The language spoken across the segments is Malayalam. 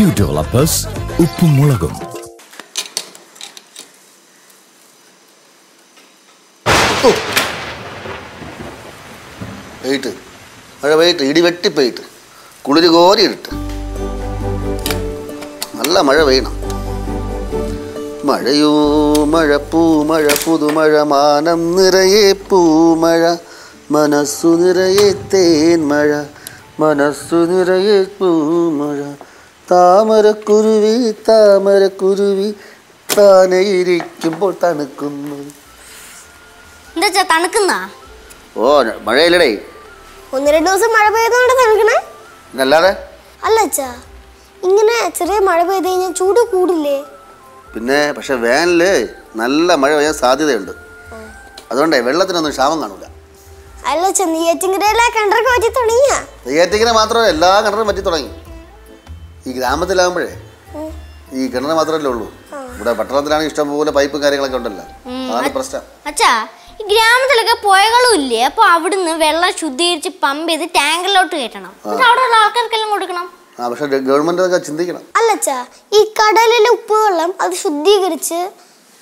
ഡെവലപ്പേഴ്സ് ഉപ്പും മുളകും മഴ പെയ്ട്ട് ഇടി വെട്ടി പെയ്ട്ട് കുളിര് കോരി ഇട്ട്. നല്ല മഴ പെയ്യണം. മഴയോ മഴ പൂമഴ പുതുമഴ മാനം നിറയെ പൂമഴ മനസ്സു നിറയെ തേൻമഴ മനസ്സു നിറയെ പൂമഴ താമരക്കുരുവി താമരക്കുരുവി താനെ ഇരിക്കുമ്പോൾ തണുക്കുന്നു. എന്താ തണുക്കുന്ന? ഓ മഴയില്ലടേ. ഒന്ന് രണ്ട് ദിവസം മഴ പെയ്തോണ്ട് തണുക്കണേ? എന്നല്ലാതെ അല്ല അച്ഛാ ഇങ്ങനെ ചെറിയ മഴ പെയ്ത് കഴിഞ്ഞാൽ ചൂട് കൂടില്ലേ? പിന്നെ പക്ഷെ വേനൽ നല്ല മഴ പെയ്യാൻ സാധ്യതയുണ്ട്. അതുകൊണ്ടേ വെള്ളത്തിനൊന്നും ക്ഷാമം കാണൂല. അല്ല അച്ഛാ നെയ്യാറ്റിൻകരയിലെ കിണറൊക്കെ പറ്റി തുടങ്ങിയ? നെയ്യാറ്റിങ്ങനെ മാത്രമല്ല എല്ലാ കിണറും പറ്റി തുടങ്ങി. ഈ ഗ്രാമത്തിലാകുമ്പോഴേ ഈ കിണറ് മാത്രമല്ലേ ഉള്ളൂ. ഇവിടെ പട്ടണത്തിലാണെങ്കിൽ ഇഷ്ടംപോലെ പൈപ്പും കാര്യങ്ങളൊക്കെ ഉണ്ടല്ലോ. അതാണ് പ്രശ്നം. അച്ഛാ ഈ ഗ്രാമത്തിലൊക്കെ പുഴകളും ഇല്ലേ? അപ്പൊ അവിടുന്ന് വെള്ളം ശുദ്ധീകരിച്ച് പമ്പ് ചെയ്ത് ടാങ്കിലോട്ട് കയറ്റണം. അവിടെ ഉള്ള ആൾക്കാർക്കെല്ലാം കൊടുക്കണം? പക്ഷെ ഗവൺമെന്റ് ഒക്കെ ചിന്തിക്കണം. അല്ല അച്ഛാ ഈ കടലിലെ ഉപ്പുവെള്ളം അത് ശുദ്ധീകരിച്ച്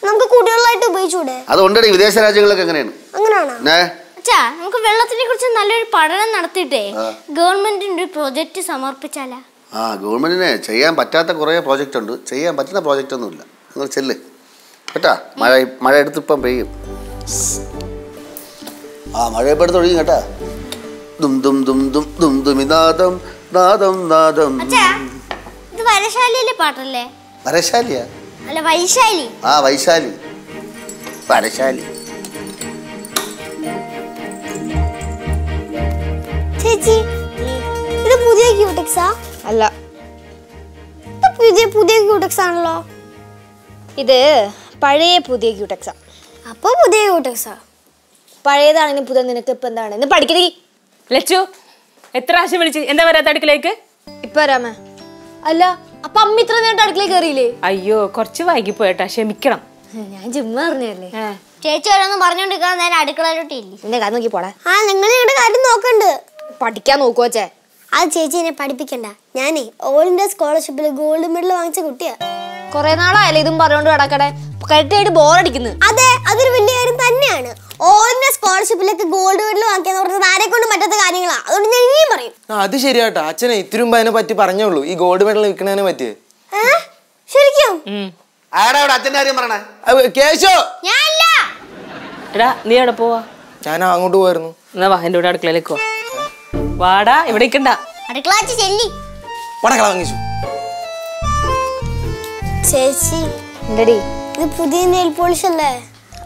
നമുക്ക് കുടിവെള്ളമായിട്ട് ഉപയോഗിച്ചൂടെ? അതുകൊണ്ടാണ് വിദേശ രാജ്യങ്ങളൊക്കെ എങ്ങനെയാണ്? അങ്ങനെയാണോ അച്ഛാ നമുക്ക് വെള്ളത്തിനെ കുറിച്ച് നല്ലൊരു പഠനം നടത്തിയിട്ടേ ഗവൺമെന്റിന്റെ ഒരു പ്രൊജക്റ്റ് സമർപ്പിച്ചാലാ. ആ ഗവൺമെന്റിന് ചെയ്യാൻ പറ്റാത്ത കുറേ പ്രോജക്റ്റ് ഉണ്ട് ചെയ്യാൻ പറ്റുന്ന പ്രോജക്റ്റ് ഒന്നുമില്ല നിങ്ങൾ ചെല്ല്. കേട്ടാ? മഴ മഴ എടുത്ത് ഇപ്പം പെയ്യും. ആ മഴ ഇപ്പം എടുത്ത് ഒഴിയും കേട്ടാ? ദും ദും ദും ദും ദും ദുമി നാദം നാദം നാദം. ഇത് വരശാലിയിലെ പാട്ടല്ലേ? വരശാലിയാ? അല്ല വൈശാലി. ആ വൈശാലി. വരശാലി. ചേച്ചി ഇത് പുതിയ ക്യൂടെക്സാ അല്ല. പുതിയ പുതിയ ക്യൂടെക്സ് ആണല്ലോ. ഇത് പഴയ പുതിയ ക്യൂടെക്സാ. അപ്പൊ പുതിയ ക്യൂടെക്സാ. പഴയതാണെങ്കിൽ പുതിയ നിനക്ക് ഇപ്പൊ എന്താണ്? ഇന്ന് പഠിക്കണേ ലച്ചു എത്ര പ്രാവശ്യം വിളിച്ചു? എന്താ വരാത്ത അടുക്കിലേക്ക് ഇപ്പൊ വരാമേ. അല്ല അപ്പൊ അമ്മ ഇത്ര നേരം അടുക്കളയിൽ കയറിയില്ലേ അയ്യോ കുറച്ച് വൈകി പോയട്ടാ ക്ഷമിക്കണം. ഞാൻ ജിമ്മ അറിഞ്ഞല്ലേ ചേച്ചി ഓരോന്നും പറഞ്ഞോണ്ടിരിക്കാൻ നേരം അടുക്കളയിലോട്ട് ഇല്ലേ? നിന്റെ കാര്യം നോക്കി പോടാ. ആ നിങ്ങൾ നിങ്ങളുടെ കാര്യം നോക്കണ്ട്. പഠിക്കാൻ നോക്കുവച്ചേ ആ ചേച്ചി എന്നെ പഠിപ്പിക്കണ്ട. ഞാനേ ഓൾ ഇന്ത്യ സ്കോളർഷിപ്പിൽ ഗോൾഡ് മെഡൽ വാങ്ങിച്ച കുട്ടിയാ. കൊറേ നാളായാലും ഇതും പറഞ്ഞോണ്ട് കിടക്കടെ കറക്റ്റായിട്ട് ബോറടിക്കുന്നു. അതെ അതൊരു വലിയ കാര്യം തന്നെയാണ്. ഓൾ ഇന്ത്യ സ്കോളർഷിപ്പിലേക്ക് ഗോൾഡ് മെഡൽ വാങ്ങിക്കാന്ന് പറഞ്ഞത് ആരെ കൊണ്ട് പറ്റാത്ത കാര്യങ്ങളാ. അതുകൊണ്ട് ഞാൻ ഇനിയും പറയും. അത് ശരിയാട്ടോ. അച്ഛനെ ഇത്തിരി അതിനെ പറ്റി പറഞ്ഞോളൂ. ഈ ഗോൾഡ് മെഡൽ വിൽക്കണതിനെ പറ്റി? ശരിക്കും? ഇവിടെ കാര്യം പറയണേ? കേശോ! ഞാനല്ല. എടാ നീ എവിടെ പോവാ? ഞാൻ അങ്ങോട്ട് പോയിരുന്നു എന്നാ വാ എന്റെ കൂടെ അടുക്കളയിലേക്ക് വാ. വാടാ ഇവിടെ നിൽക്കണ്ട അടുക്കള വെച്ച് ചെല്ലി. പടക്കള വാങ്ങിച്ചു. ചേച്ചി എന്തടി? ഇത് പുതിയ നെയിൽ പോളിഷ് അല്ലേ?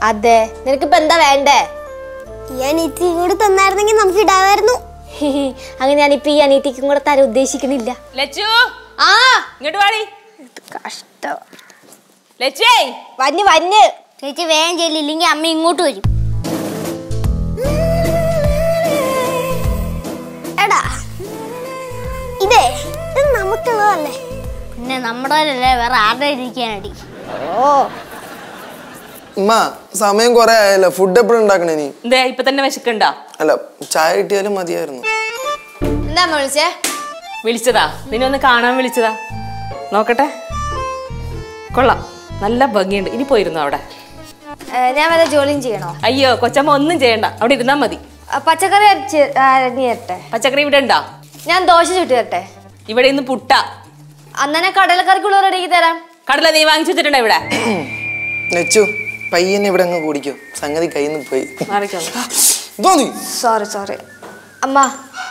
അതെ. നിനക്കിപ്പോ എന്താ വേണ്ടേ? ഈ അനീത്തിയും കൂടി തന്നായിരുന്നെങ്കിൽ നമുക്ക് ഇടാമായിരുന്നു. അങ്ങനെ ഞാനിപ്പോ ഈ അനീത്തിക്കും കൂടെ തരാൻ ഉദ്ദേശിക്കുന്നില്ല. ലച്ചു! ആ! ഇങ്ങോട്ട് വാടി. കഷ്ടം. ലച്ചേ! വന്ന് വഞ്ഞ് ചേച്ചി വേഗം ചെല്ലില്ലെങ്കിൽ അമ്മ ഇങ്ങോട്ട് വരും. ഇതേ ഇത് നമുക്കുള്ളതല്ലേ? പിന്നെ നമ്മുടെ വേറെ ആരുടെ ഇരിക്കാനടി? ഉമ്മ സമയം കുറെ ആയല്ലോ. ഫുഡ് എപ്പോഴും ഉണ്ടാക്കണേ നീ? ദേ ഇപ്പൊ തന്നെ വിശക്കണ്ട അല്ല ചായ കിട്ടിയാലും മതിയായിരുന്നു. എന്താ വിളിച്ചേ? വിളിച്ചതാ. നിന്നെ ഒന്ന് കാണാൻ വിളിച്ചതാ. നോക്കട്ടെ. കൊള്ളാം. നല്ല ഭംഗിയുണ്ട്. ഇനി പോയിരുന്നു അവിടെ. ഞാൻ വല്ല ജോലിയും ചെയ്യണോ? അയ്യോ കൊച്ചമ്മ ഒന്നും ചെയ്യണ്ട. അവിടെ ഇരുന്നാ മതി. പച്ചക്കറി പച്ചക്കറി ഇവിടെ ഉണ്ടാ? ഞാൻ ദോശ ചുട്ടി തരട്ടെ ഇവിടെ ഇന്ന് പുട്ട. അന്നെ കടലക്കറിക്കുള്ള റെഡിയാക്കി തരാം. കടല നീ വാങ്ങിച്ചു വെച്ചിട്ടുണ്ടോ ഇവിടെ? നെച്ചു പയ്യനെ ഇവിടെ അങ്ങ് കൂടിക്കോ. സംഗതി കയ്യിൽ നിന്ന് പോയി സോറി സോറി അമ്മ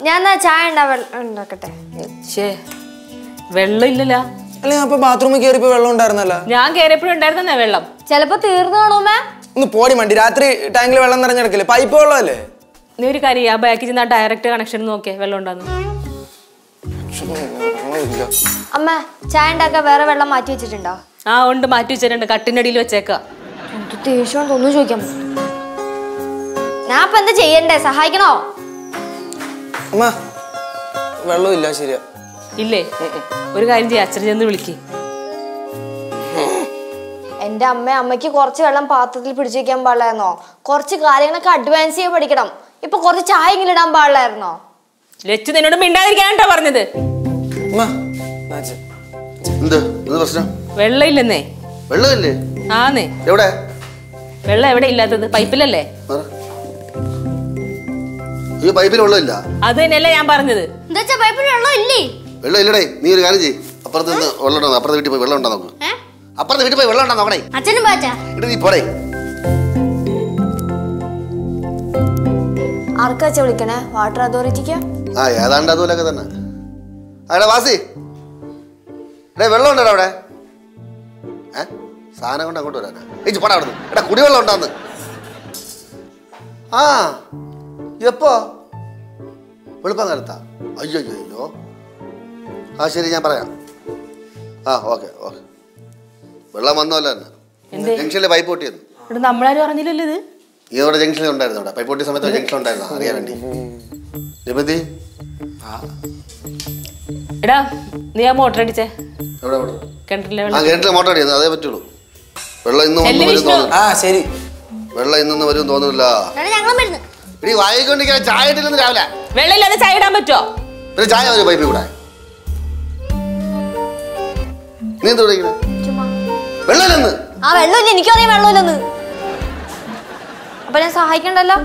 ഞാൻ ചായ ഉണ്ടാക്കട്ടെ? വെള്ളം ഇല്ലല്ലോ. അല്ലെ അപ്പൊ ബാത്റൂമിൽ വെള്ളം ഉണ്ടായിരുന്നല്ലോ. ഞാൻ കയറിയപ്പോഴും ഉണ്ടായിരുന്നേ വെള്ളം? ചിലപ്പോ മാം. ഒന്ന് പോടി മണ്ടി രാത്രി ടാങ്കിൽ വെള്ളം നിറഞ്ഞെടുക്കില്ലേ? പൈപ്പ് വെള്ളമല്ലേ? നീ ഒരു കാര്യം ആ ബാക്കിൽ ചെന്ന് ആ ഡയറക്റ്റ് കണക്ഷൻ നോക്കിയേ വെള്ളം ഉണ്ടെന്ന്. ഇല്ല. അമ്മ ചായ ഉണ്ടാക്കാൻ വേറെ വെള്ളം മാറ്റി വെച്ചിട്ടുണ്ടോ? ആ ഉണ്ട് മാറ്റി വെച്ചിട്ടുണ്ട്. കട്ടിനടിയിൽ വെച്ചേക്ക. ദേഷ്യം ഒന്നും ഞാൻ ഇപ്പൊ എന്താ ചെയ്യണ്ടേ? സഹായിക്കണോ? അമ്മ വെള്ളമില്ല ശരിയാ. ഇല്ലേ? ഒരു കാര്യം ചെയ്യാം അച്ഛനെ ചെന്ന് വിളിക്ക്. എന്റെ അമ്മ അമ്മയ്ക്ക് കുറച്ച് വെള്ളം പാത്രത്തിൽ പിടിച്ചു വെക്കാൻ പാടില്ലായിരുന്നോ? കുറച്ച് കാര്യങ്ങളൊക്കെ അഡ്വാൻസ് ചെയ്യാൻ പഠിക്കണം. ഇപ്പൊ കുറച്ച് ചായ എങ്കിലും ഇടാൻ പാടില്ലായിരുന്നോ? ലച്ചു നിന്നോട് മിണ്ടാതിരിക്കാനാട്ടോ പറഞ്ഞത്. എന്ത്? എന്ത് പ്രശ്നം? വെള്ളമില്ലേ? ആന്നേ. എവിടെ? വെള്ളം എവിടെ ഇല്ലാത്തത്? പൈപ്പിലല്ലേ? ഈ പൈപ്പിൽ വെള്ളമില്ല. അത് തന്നെയല്ലേ ഞാൻ പറഞ്ഞത്. എന്താ വെച്ചാ പൈപ്പിൽ വെള്ളം ഇല്ലേ? വെള്ളം ഇല്ലടേ നീ ഒരു കാര്യം ചെയ്യ്. അപ്പുറത്ത് നിന്ന് വെള്ളം ഉണ്ടോ അപ്പുറത്തെ വീട്ടിൽ പോയി വെള്ളം ഉണ്ടോ നോക്ക്. അപ്പുറത്തെ വീട്ടിൽ പോയി വെള്ളം ഉണ്ടോ നോക്കണേ. അച്ഛനും പാച്ചാ ഇട്ട് നീ പോടേ വിളിക്കണേ? വാട്ടർ അതോറിറ്റിക്ക് ആ ഏതാണ്ട് അതുപോലൊക്കെ തന്നെ. അവിടെ വാസി. ഡേ വെള്ളം ഉണ്ടോ അവിടെ. ഏ? സാധനം കൊണ്ട് അങ്ങോട്ട് വരാനാ. ഏച്ചി പോടാ അവിടെ എടാ കുടിവെള്ളം ഉണ്ടാന്ന് ആ എപ്പോ? വെളുപ്പം കാലത്താ അയ്യോ അയ്യോ അയ്യോ ആ ശരി ഞാൻ പറയാം. ആ ഓക്കെ ഓക്കെ. വെള്ളം വന്നല്ലോ തന്നെ? ജംഗ്ഷനിലെ പൈപ്പ് പൊട്ടിയെന്ന് ഇവിടെ നമ്മളാരും ഇത്? ഈ അവിടെ ജംഗ്ഷനിൽ ഉണ്ടായിരുന്നു അവിടെ. പൈപ്പ് പൊട്ടിയ സമയത്ത് ജംഗ്ഷൻ ഉണ്ടായിരുന്നു. അറിയാൻ വേണ്ടി. രപതി എടാ നീ ആ മോട്ടർ അടിച്ചേ. കിണറ്റിലെ ആ വെള്ളം കിണറ്റിലെ മോട്ടർ അടിയത് അതേ പറ്റുള്ളൂ. വെള്ളം ഇന്ന് ചെല്ലു വരും തോന്നുന്നു ആ ശരി. വെള്ളം ഇന്നൊന്നും വരും തോന്നുന്നില്ല. എടാ ഞങ്ങളും വരുന്നു. ഇനി വായിക്കൊണ്ടിരിക്കാൻ ചായ ഇട്ടില്ലെന്ന് രാവിലെ. വെള്ളം ചായ ഇടാൻ പറ്റുമോ പിന്നെ ചായ ഒരു പൈപ്പിൽ കൂടെ. നീ എന്ത് വിളിക്കണേ വെള്ളമില്ലെന്ന്. ആ വെള്ളമില്ല. എനിക്കറിയാം വെള്ളമില്ലെന്ന്. അപ്പൊ ഞാൻ സഹായിക്കണ്ടല്ലോ?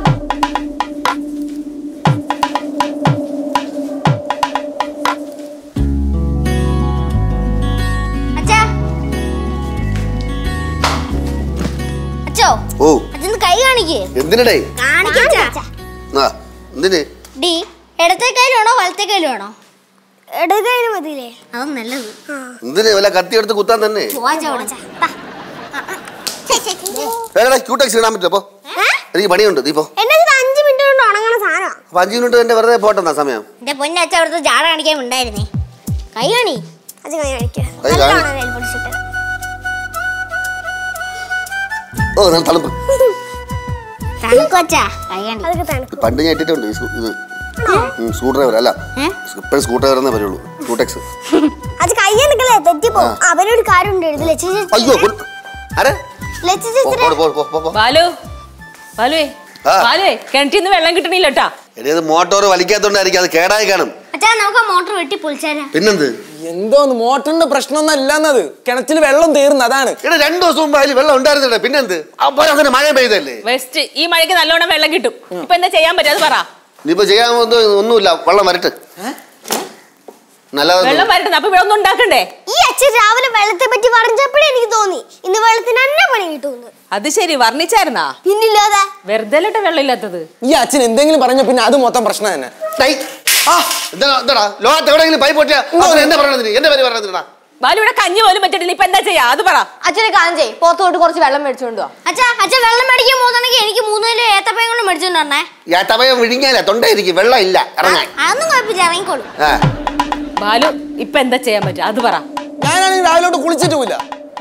ഓ. അച്ഛന് കൈ കാണിക്കേ. എന്തിനടേ? കാണിക്കച്ചാ ആ എന്തിന്? ഡി ഇടത്തെ കയ്യിലാണോ വലത്തെ കയ്യിലാണോ? എടുക്കതിന് മതിയില്ലേ? അത് നല്ലത്. എന്തിന്? വല്ല കത്തി എടുത്ത് കുത്താൻ തന്നെ. ക്യൂടെക്സ് ഇടാൻ പറ്റുമോ എനിക്ക് പണിയുണ്ട് നീ പോ. എന്നെ അഞ്ച് മിനിറ്റ് കൊണ്ട് ഉണങ്ങണ സാധനം അപ്പൊ അഞ്ചു മിനിറ്റ് എന്റെ വെറുതെ പോട്ടെന്നാ സമയം? എന്റെ പൊന്നച്ഛ അവിടുത്തെ ജാട കാണിക്കാൻ ഉണ്ടായിരുന്നേ. കൈ കാണി അത് കൈ കാണിക്കാം. ഓ ഞാൻ തണുപ്പ്. പണ്ട് ഞാൻ ഇട്ടിട്ടുണ്ട് ഇത്. സ്ക്രൂ ഡ്രൈവർ അല്ല. ഇപ്പോഴും സ്ക്രൂ ഡ്രൈവർ എന്നേ പറയുള്ളൂ ക്യൂടെക്സ് അത് കയ്യിൽ നിൽക്കലേ തെറ്റിപ്പോ. അവനൊരു കാര്യമുണ്ട് എഴുതി അയ്യോ പോ. ബാലു. ബാലുവേ. ആ. ബാലുവേ കിണറ്റിൽ വെള്ളം കിട്ടണില്ലട്ടാ മോട്ടോർ വലിക്കാത്തോണ്ടായിരിക്കും അത് കേടായി കാണും. നമുക്ക് മോട്ടർ വെട്ടി പൊളിച്ചാലാ പിന്നെന്ത്? എന്തോന്ന് മോട്ടറിന്റെ പ്രശ്നമൊന്നും അല്ലെന്നത് കിണറ്റിൽ വെള്ളം തീർന്നു അതാണ്. ഇവിടെ രണ്ടു ദിവസം മുമ്പ് അതിൽ വെള്ളം ഉണ്ടായിരുന്നില്ല പിന്നെന്ത്? അങ്ങനെ മഴ പെയ്തല്ലേ? വെസ്റ്റ് ഈ മഴയ്ക്ക് നല്ലോണം വെള്ളം കിട്ടും. ഇപ്പൊ എന്താ ചെയ്യാൻ പറ്റും? അത് പറ. ഇനിയിപ്പോ ചെയ്യാൻ ഒന്നും- ഒന്നുമില്ല വെള്ളം വരട്ട്. വെള്ളം വരട്ടെ അപ്പൊ ഇവിടെ ഒന്നും ഉണ്ടാക്കണ്ടേ? ഈ അച്ഛൻ രാവിലെ വെള്ളത്തെ പറ്റി പറഞ്ഞപ്പോഴേ എനിക്ക് തോന്നി. ഇന്ന് വെള്ളത്തിന് തന്നെ പണി കിട്ടുമെന്ന്. അത് ശരി വർണിച്ചായിരുന്നാ? പിന്നില്ലാതെ. വെറുതെ വെള്ളം ഇല്ലാത്തത്? ഈ അച്ഛൻ എന്തെങ്കിലും പറഞ്ഞ പിന്നെ അത് മൊത്തം പ്രശ്നം തന്നെ. എന്താ എന്താടാ? ലോകത്ത് എവിടെയെങ്കിലും പൈപ്പ് പൊട്ടിയാ എന്നെ പറയണതിന് എന്റെ പേര് പറയണതിനാ ബാലു ഇവിടെ കഞ്ഞി പോലും പറ്റിട്ടില്ല ഇപ്പൊ എന്താ ചെയ്യാ? അത് പറ. അച്ഛനെ കാര്യം ചെയ് പുറത്ത് കുറച്ച് വെള്ളം മേടിച്ചുകൊണ്ട് വാ അച്ഛാ അച്ഛൻ വെള്ളം മേടിക്കാൻ പോകുന്നുണ്ടെങ്കിൽ എനിക്ക് മൂന്ന് കിലോ ഏത്തപ്പയം കൊണ്ട് മേടിച്ചോണ്ട് ഏത്തപ്പയം വിഴിഞ്ഞാല തൊണ്ടയിരിക്കും വെള്ളം ഇല്ല. ഇറങ്ങാൻ അതൊന്നും കുഴപ്പമില്ല. ഇറങ്ങിക്കോളൂ. ബാലു ഇപ്പൊ എന്താ ചെയ്യാൻ പറ്റും അത് പറ. ഞാനാണെങ്കിൽ രാവിലോട്ട് കുളിച്ചിട്ടുമില്ല.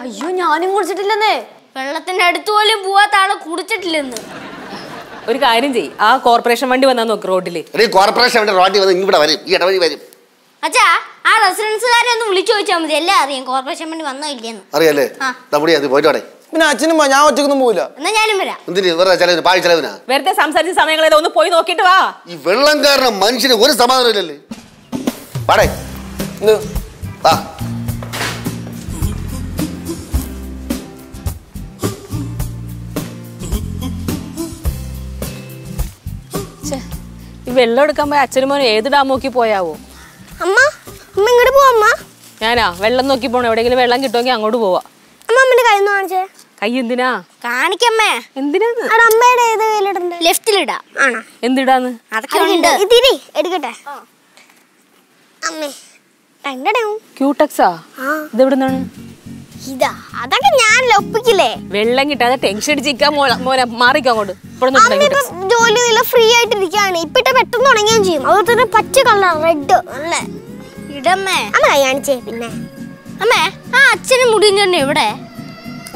അയ്യോ ഞാനും കുടിച്ചിട്ടില്ലെന്നേ വെള്ളത്തിന്റെ അടുത്ത് പോലും പോവാത്ത ആൾ കുടിച്ചിട്ടില്ലെന്ന്. ഒരു കാര്യം ചെയ് ആ കോർപ്പറേഷൻ വണ്ടി വന്നാ നോക്ക് റോഡിൽ. ഒരു കോർപ്പറേഷൻ വണ്ടി റോഡിൽ വന്ന് ഇവിടെ വരും ഈ ഇടവഴി വരും. അച്ഛാ ആ റെസിഡൻസുകാരെ ഒന്ന് വിളിച്ചു ചോദിച്ചാൽ മതി. എല്ലാം അറിയാം കോർപ്പറേഷൻ വണ്ടി വന്നോ ഇല്ലെന്ന് അറിയാലേ. നമ്മുടെ അത് പോയിട്ട് വാടേ. പിന്നെ അച്ഛനും ഞാൻ ഒറ്റക്കൊന്നും പോവില്ല. എന്നാ ഞാനും വരാം. എന്തിന്? വെറുതെ ചെലവിന് പാഴ് ചെലവിനാ? വെറുതെ സംസാരിച്ച സമയങ്ങളെ ഒന്ന് പോയി നോക്കിട്ട് വാ. ഈ വെള്ളം കാരണം മനുഷ്യന് ഒരു സമാധാനം ഇല്ലല്ലേ? പാടേ ആ വെള്ളം എടുക്കാൻ പോയ അച്ഛനും മോനും ഏത് ഡാം നോക്കി പോയാവോ? അമ്മ അമ്മ ഇങ്ങോട്ട് പോവാ അമ്മ? ഞാനാ വെള്ളം നോക്കി പോണം. എവിടെങ്കിലും വെള്ളം കിട്ടുമെങ്കിൽ അങ്ങോട്ട് പോവാ. അമ്മ അമ്മന്റെ കൈ ഒന്ന് കാണിച്ചേ. കൈ എന്തിനാ? കാണിക്കമ്മേ അവിടെ അമ്മയുടെ ഏത് ലെഫ്റ്റിൽ ലെഫ്റ്റിലിടാ. ആണോ? എന്തിടാന്ന്? അതൊക്കെ ഉണ്ട്. ഇതിരി എടുക്കട്ടെ. അമ്മേ ക്യൂട്ടക്സാ? ഇതെവിടെ നിന്നാണ് ഇതാ അതൊക്കെ ഞാൻ ഒപ്പിക്കില്ലേ? വെള്ളം കിട്ടാതെ ടെൻഷൻ അടിച്ചിരിക്കാൻ മോനെ മാറിക്കോ അങ്ങോട്ട്. ഇവിടെ അമ്മ ജോലി നല്ല ഫ്രീ ആയിട്ട് ഇരിക്കുകയാണ്. ഇപ്പൊ പെട്ടെന്ന് ഉണങ്ങുകയും ചെയ്യും. അതുപോലെ തന്നെ പച്ച കളർ റെഡ് അല്ലേ? ഇടമ്മേ. അമ്മ കാണിച്ചേ പിന്നെ. അമ്മേ ആ അച്ഛനും മുടിയും ചേട്ടൻ എവിടെ?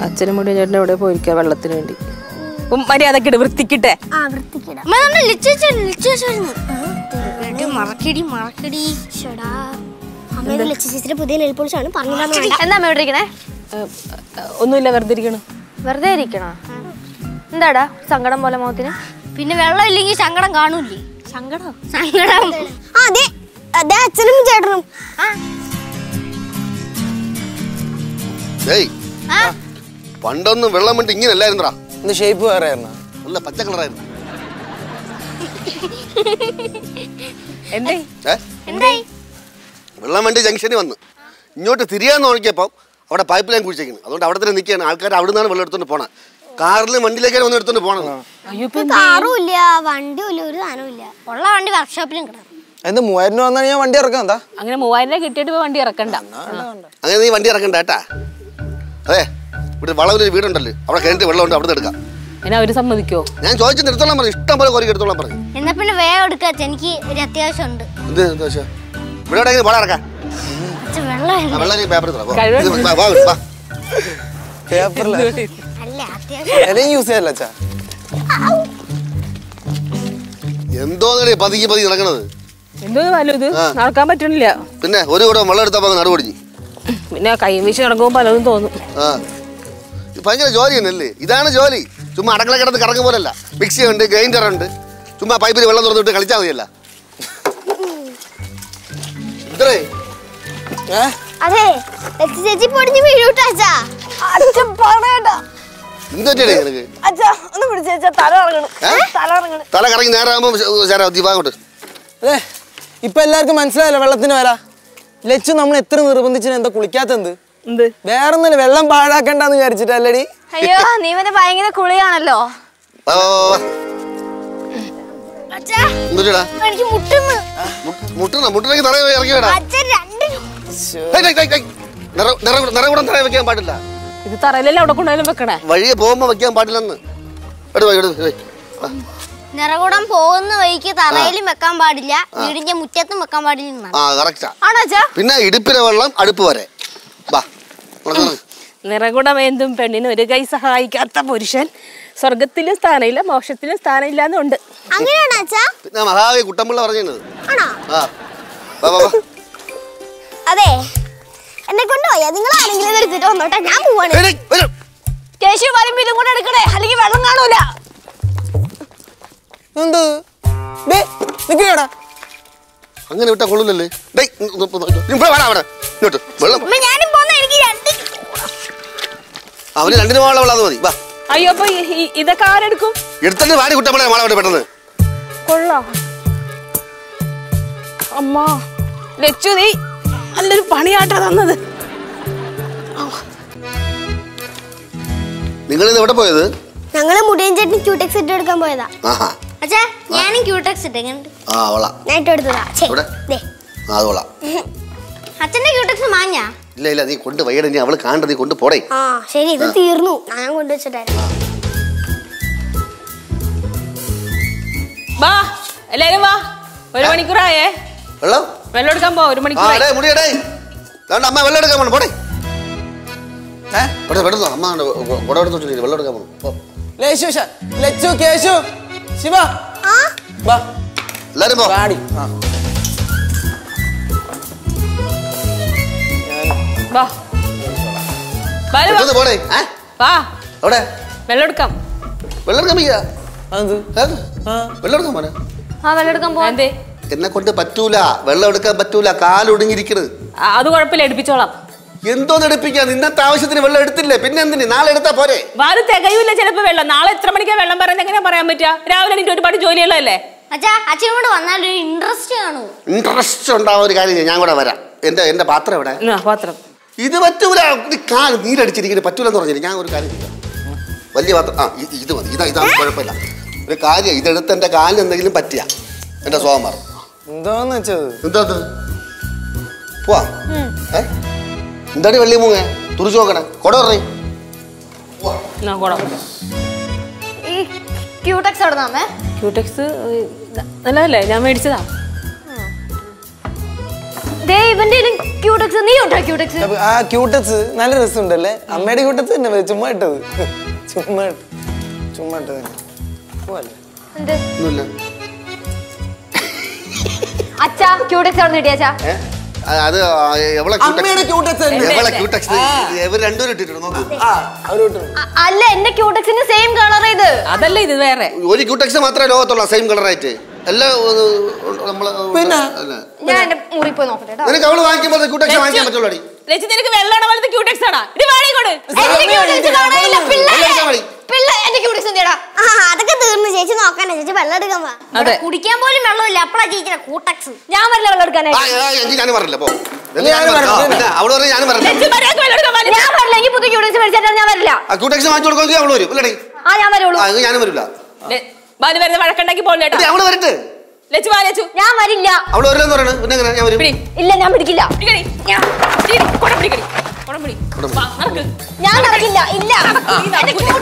അച്ഛനും മുടിയും ചേട്ടൻ എവിടെ പോയിരിക്കുക വെള്ളത്തിന് വേണ്ടി? ഉം, മര്യാദക്കിട്ട് വൃത്തിക്കിട്ടെ. മറക്കടി മറക്കടി. ഷടാ അമ്മയുടെ ലക്ഷ്യ ചേച്ചിയുടെ പുതിയ നെൽ പോളിഷാണ് പറഞ്ഞില്ലാന്ന് എന്താ അമ്മ ഇവിടെ ഇരിക്കണേ ഒന്നുമില്ല വെറുതെ ഇരിക്കണു. വെറുതെ ഇരിക്കണോ? എന്താടാ സങ്കടം പോലെ മുഖത്തിന്? പിന്നെ വെള്ളം ഇല്ലെങ്കിൽ സങ്കടം കാണൂലേ സങ്കടം? സങ്കടം. ആ അതെ അതെ അച്ഛനും ചേട്ടനും. പണ്ടൊന്നും വെള്ളം വേണ്ടി ഇങ്ങനെ അല്ലായിരുന്നടാ. ഇന്ന് ഷേപ്പ് വേറെ അല്ല നല്ല പച്ച കളറായിരുന്നു. എന്തേ? ഏ? എന്തായി? വെള്ളം വേണ്ടി ജംഗ്ഷനിൽ വന്ന്. ഇങ്ങോട്ട് തിരിയാന്ന് നോക്കിയപ്പോൾ അവിടെ പൈപ്പ് ലൈൻ കുഴിച്ചേക്കുന്നത് അതുകൊണ്ട് അവിടെ തന്നെ നിൽക്കുകയാണ് ആൾക്കാർ അവിടെ നിന്നാണ് വെള്ളം എടുത്തോണ്ട് പോണത് കാറിൽ വണ്ടിയിലേക്കാണ് വന്ന് എടുത്തോണ്ട് പോണത്. അയ്യോ ഇപ്പൊ കാറും ഇല്ല വണ്ടിയും ഇല്ല ഒരു സാധനവും ഇല്ല ഉള്ള വണ്ടി വർക്ക്ഷോപ്പിലും കിടന്നു എന്ത് മൂവായിരം രൂപ വന്നാൽ ഞാൻ വണ്ടി ഇറക്കാം എന്താ? അങ്ങനെ മൂവായിരം രൂപ കിട്ടിയിട്ട് ഇപ്പൊ വണ്ടി ഇറക്കണ്ട. അങ്ങനെ നീ വണ്ടി ഇറക്കണ്ട കേട്ടാ. അതെ ഇവിടെ വളവിലൊരു വീടുണ്ടല്ലോ. അവിടെ കിണറ്റ് വെള്ളമുണ്ട് അവിടെ എടുക്കാം. അതിനെ അവർ സമ്മതിക്കോ? ഞാൻ ചോദിച്ചു നിർത്തോളാൻ പറഞ്ഞു ഇഷ്ടം പോലെ കോരി എടുത്തോളാൻ പറഞ്ഞു എന്നാ പിന്നെ വേഗം എടുക്കാച്ച എനിക്ക് ഒരു അത്യാവശ്യമുണ്ട്. എന്ത് ദോശ ഇവിടെ വള ഇറക്കാം. എന്തോന്നടി പതുക്കി പതുക്കി നടക്കണത്? എന്തോ വല്ലോ ഇത്. ആ. നടക്കാൻ പറ്റണില്ല. പിന്നെ ഒരു കൂടെ വെള്ളം എടുത്തപ്പോൾ നടുപൊടിഞ്ഞു പിന്നെ കൈ വീശി നടക്കുമ്പോൾ പലതും തോന്നും. ഭയങ്കര ജോലി തന്നെയല്ലേ? ഇതാണ് ജോലി. ചുമ്മാ അടക്കള കിടന്ന് കറങ്ങും പോലല്ല. മിക്സി ഉണ്ട് ഗ്രൈൻഡർ ഉണ്ട്. ചുമ്മാ പൈപ്പിൽ വെള്ളം തുറന്നിട്ട് കളിച്ചാൽ മതിയല്ല. ഇത്രേ. അതെ ചേച്ചി പൊടിഞ്ഞ് അച്ഛൻ പറയണ്ട. തല കറങ്ങി അതെ ഇപ്പൊ എല്ലാവർക്കും മനസ്സിലായല്ലോ വെള്ളത്തിന് വരാ ലച്ചു നമ്മൾ എത്ര നിർബന്ധിച്ചു എന്താ കുളിക്കാത്തത് വേറെ വേറൊന്നില്ല വെള്ളം പാഴാക്കണ്ടെന്ന് വിചാരിച്ചിട്ടല്ലടി അയ്യോ നീ മറ്റേ ഭയങ്കര കുളിയാണല്ലോ. മുട്ടണ മുട്ടണെങ്കിൽ തറ ഇറക്കി രണ്ട് നിറകൂടം തറ വെക്കാൻ പാടില്ല. ഇത് തറയിലല്ലേ അവിടെ കൊണ്ടുപോയാലും വെക്കണേ? വഴിയെ പോകുമ്പോ വെക്കാൻ പാടില്ലെന്ന്. നിറകുടം. പോകുന്ന വഴിക്ക് തറയിലും വെക്കാൻ പാടില്ല. വീടിന്റെ മുറ്റത്തും വെക്കാൻ പാടില്ല പിന്നെ ഇടുപ്പിലെ വെള്ളം അടുപ്പ് വരെ. നിറകുടം എന്തും പെണ്ണിന് ഒരു കൈ സഹായിക്കാത്ത പുരുഷൻ സ്വർഗത്തിലും സ്ഥാനമില്ല മോക്ഷത്തിലും സ്ഥാനമില്ല എന്നുണ്ട് അങ്ങനെയാണോ അച്ഛാ? പിന്നെ മഹാവി കുട്ടമ്പിള്ള പറഞ്ഞത് ആണോ? ആ. വാ വാ വാ. അതെ. എന്നെ കൊണ്ടുപോയാ? നിങ്ങൾ ആരെങ്കിലും എടുത്തിട്ട് വന്നോട്ടെ? ഞാൻ പോവാണ്. കേശു വരുമ്പോ ഇതും കൂടെ എടുക്കണേ. അല്ലെങ്കിൽ വെള്ളം കാണൂല. എന്ത്? ദേ, നിക്കടാ അങ്ങനെ വിട്ടാ കൊള്ളില്ലല്ലേ ഡേയ് ഇവിടെ വേണം അവിടെ. ഇങ്ങോട്ട് വെള്ളം. ഞാനും പോന്ന. എനിക്ക് രണ്ട് അവന് രണ്ടിന് പോകാനുള്ള വെള്ളം മതി. വാ. അയ്യോ അപ്പൊ ഇതൊക്കെ ആരെടുക്കും? എടുത്തിട്ട് വാടി കുട്ടമ്പിളെ മാള അവിടെ പെട്ടെന്ന്. കൊള്ളാം. അമ്മ. ലച്ചു നീ നല്ലൊരു പണിയാട്ടാ തന്നത്. നിങ്ങൾ എവിടെ പോയത്? ഞങ്ങൾ മുടിയൻ ചേട്ടൻ ക്യൂടെക്സ് ഇട്ട് എടുക്കാൻ പോയതാ. അച്ഛാ ഞാനും ക്യൂടെക്സ് ഇട്ടെങ്ങണ്ട് ആ ഞാൻ ഇട്ട് എടുത്തതാ ഇവിടെ ദേ. ആ അത് അച്ഛന്റെ ക്യൂടെക്സ് മാഞ്ഞാ? ഇല്ല ഇല്ല നീ കൊണ്ട് വൈകിട്ട് നീ അവൾ കാണണ്ട നീ കൊണ്ട് പോടേ. ആ ശരി ഇത് തീർന്നു. ഞാൻ കൊണ്ടുവച്ചിട്ടായിരുന്നു വാ എല്ലാരും വാ. ഒരു മണിക്കൂറായേ. വെള്ളം? വെള്ളം എടുക്കാൻ പോ ഒരു മണിക്കൂർ മുടിയടേ അമ്മ വെള്ളം എടുക്കാൻ പോണം പോടേ. ഏ? പെട്ടെന്ന് പെട്ടെന്ന് അമ്മ കുട എടുത്തോട്ടില്ല വെള്ളം എടുക്കാൻ പോണം. പോ. ലേശു ശ- ലച്ചു കേശു. ശിവ. ആ? വാ. എല്ലാരും പോ. വാടി. ആ. വാ. ബാലു വാ. പെട്ടെന്ന് പോടേ ഏ? വാ. അവിടെ വെള്ളം എടുക്കാം വെള്ളം എടുക്കാൻ വയ്യ. അത് ഏ? വെള്ളം എടുക്കാൻ പോനെ ആ വെള്ളം എടുക്കാൻ പോ എന്തേ എന്നെ കൊണ്ട് പറ്റൂല. വെള്ളം എടുക്കാൻ പറ്റൂല. കാലൊടുങ്ങിയിരിക്കണത് അത് കുഴപ്പമില്ല എടുപ്പിച്ചോളാം. എന്തോന്ന് എടുപ്പിക്കാൻ? ഇന്നത്തെ ആവശ്യത്തിന് വെള്ളം എടുത്തില്ലേ? പിന്നെ എന്തിന്? നാളെ എടുത്താ പോരെ? വാൽ തികയൂല ചിലപ്പോ വെള്ളം. നാളെ എത്ര മണിക്കാ വെള്ളം പറയുന്നത്? എങ്ങനെ പറയാൻ പറ്റുക? രാവിലെ എനിക്ക് ഒരുപാട് ജോലിയുള്ളതല്ലേ? അച്ഛാ അച്ഛനും കൂടെ വന്നാൽ ഒരു ഇൻട്രസ്റ്റ് കാണൂ. ഇൻട്രസ്റ്റ് ഉണ്ടാവുന്ന ഒരു കാര്യം ഞാൻ കൂടെ വരാം. എന്റെ എന്റെ പാത്രം പാത്രം. ഇത് പറ്റൂല. കാൽ പറ്റൂലെന്ന് പറഞ്ഞില്ല? ഞാൻ ഒരു കാര്യം ചെയ്യാം. വലിയ പാത്രം. ആ ഇത് മതി. ഇതാ ഇതാ കുഴപ്പമില്ല. ഒരു കാര്യം ഇതെടുത്ത് എന്റെ കാലിന് എന്തെങ്കിലും പറ്റിയ. എന്റെ സ്വഭാവം മാറും. എന്തോന്ന് വെച്ചത് എന്താ? പോവാ. ഏ? എന്താടി വെള്ളി മൂങ്ങ? തുറിച്ചു നോക്കണേ. കൊട കുളം ഈ ക്യൂടെക്സ് എവിടെ നിന്നേ ക്യൂടെക്സ് നല്ലതല്ലേ? ഞാൻ മേടിച്ചതാ. ആ. ക്യൂട്ടക്സ് നല്ല രസമുണ്ടല്ലേ? അമ്മയുടെ ക്യൂട്ടസ് തന്നെ ചുമ്മാ ഇട്ടത്. ചുമ്മാ ചുമ്മാ ഇട്ടത്. തന്നെ. അച്ഛാ ക്യൂടെക്സ് എവിടെ നിന്ന് കിട്ടിയാച്ചാ അത് എവളെ ക്യൂടെക്സ് ഇവർ രണ്ടുപേരും ഇട്ടിട്ടുണ്ട് അല്ല എന്റെ ക്യൂടെക്സിന്റെ സെയിം കളർ ഇത്. അതല്ല ഇത് വേറെ. ഒരു ക്യൂടെക്സ് മാത്രമേ ലോകത്തുള്ള സെയിം കളറായിട്ട് എല്ലാം നമ്മൾ പിന്നെ? ഞാൻ എന്റെ മുറി പോയി നോക്കട്ടെ കേട്ടോ നിനക്ക് അവൾ വാങ്ങിക്കുമ്പോൾ ക്യൂടെക്സ് വാങ്ങിക്കാൻ പറ്റുള്ളൂ ലച്ചു നിനക്ക് വെള്ളമാണ് പോലത്തെ ക്യൂടെക്സ് ആണോ? ഇത് വേണേ കൊണ്ട് അതൊക്കെ തീർന്നു. ചേച്ചി നോക്കാനാ ചേച്ചി വെള്ളം എടുക്കാൻ വാ കുടിക്കാൻ പോലും വെള്ളമില്ല. അപ്പളാ കൂട്ടക്സ്. ഞാൻ വെള്ളം എടുക്കാനായിട്ട് പറഞ്ഞില്ല പോ. ഞാൻ വരില്ല ഞാൻ അവൾ വരും. ഇല്ലടേ ആ ഞാൻ വഴക്കുണ്ടാക്കി ഞാൻ വരില്ല. അവൾ വരില്ലെന്ന് പിന്നെ ഞാൻ വരും. ഇല്ല ഞാൻ പിടിക്കില്ല. പിടിക്കടി ഞാൻ അറിയില്ല ഇല്ല പിടിക്കടി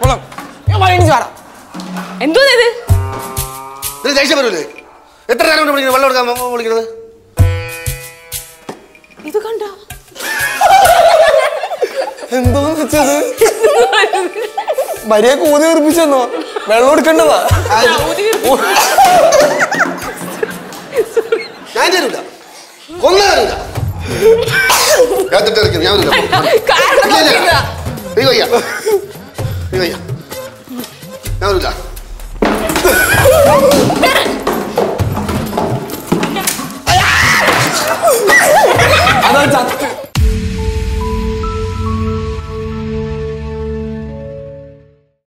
കൊള്ളാം. ഞാൻ വഴി ചാടാം എന്തോ ഇത്? നിനക്ക് ദേഷ്യം വരൂലേ? എത്ര നേരം കൊണ്ട് വിളിക്കുന്നത് വെള്ളം എടുക്കാൻ വിളിക്കുന്നത്? ഇത് കണ്ട? എന്തോന്ന് വെച്ചത്? മര്യാദ ഊതി ഉറപ്പിച്ചെന്നോ വെള്ളം എടുക്കേണ്ടതാ? ഞാൻ തരൂല കൊന്ന തരൂല ഞാൻ തിട്ടെറിക്കും ഞാൻ. നീ വയ്യ നീ വയ്യ ഞാൻ വരില്ല